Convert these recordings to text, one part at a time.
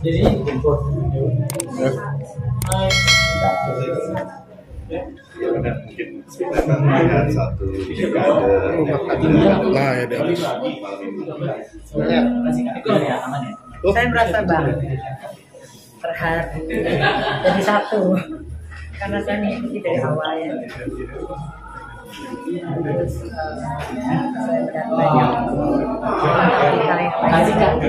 jadi Ya benar mungkin sebenarnya satu Saya merasa bangga. Terhadap jadi satu. Karena saya mengikuti dari awal ya. Eh, saya melihat banyak kali-kali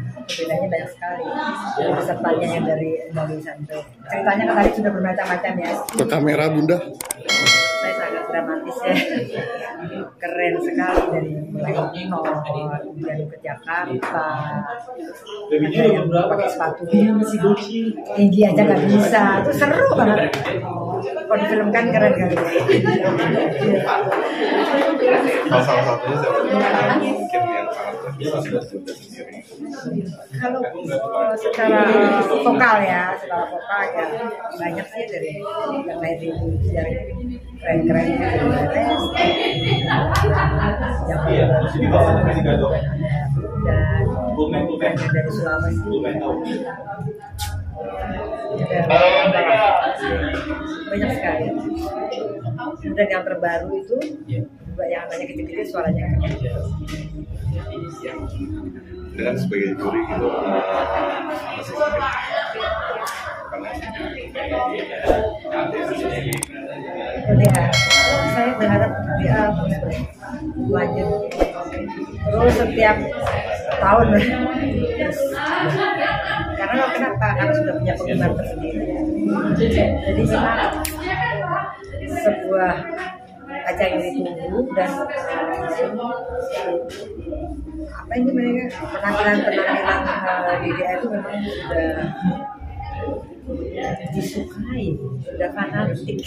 bedanya banyak sekali. Pesertanya yang dari dari sampai ceritanya kan tadi sudah bermacam-macam ya. Ke kamera bunda. saya sangat dramatis ya. Keren sekali dari mulai nol kemudian ke Jakarta. Ada yang pakai sepatu. Tinggi aja nggak bisa. Itu seru banget. Kalau difilmkan keren kali salah satunya siapa? Mungkin yang sangat. Kalau eh, secara vokal ya secara vokal ya banyak sih dari yang lain itu dari keren-keren gitu dan dari Sulawesi. Banyak sekali. Dan yang terbaru itu juga yang banyak kecil-kecil suaranya. Dengan sebagai juri gitu eh, masih LDH saya berharap dia lanjut. Terus setiap tahun. Terus karena kenapa karena sudah punya penggemar tersendiri. Jadi memang sebuah kaca yang ditunggu dan uh, apa ini mereka penampilan penampilan uh, eh, DDA itu memang sudah disukai sudah fanatik.